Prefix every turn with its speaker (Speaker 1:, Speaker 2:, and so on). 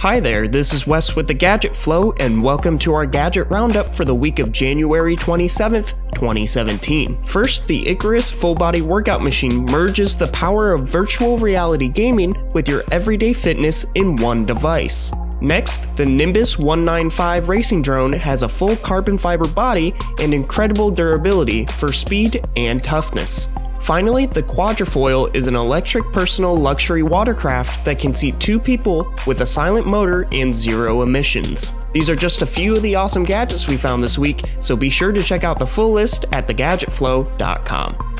Speaker 1: Hi there, this is Wes with the Gadget Flow, and welcome to our Gadget Roundup for the week of January 27th, 2017. First, the Icaros full body workout machine merges the power of virtual reality gaming with your everyday fitness in one device. Next, the Nimbus 195 racing drone has a full carbon fiber body and incredible durability for speed and toughness. Finally, the Quadrofoil is an electric personal luxury watercraft that can seat two people with a silent motor and zero emissions. These are just a few of the awesome gadgets we found this week, so be sure to check out the full list at thegadgetflow.com.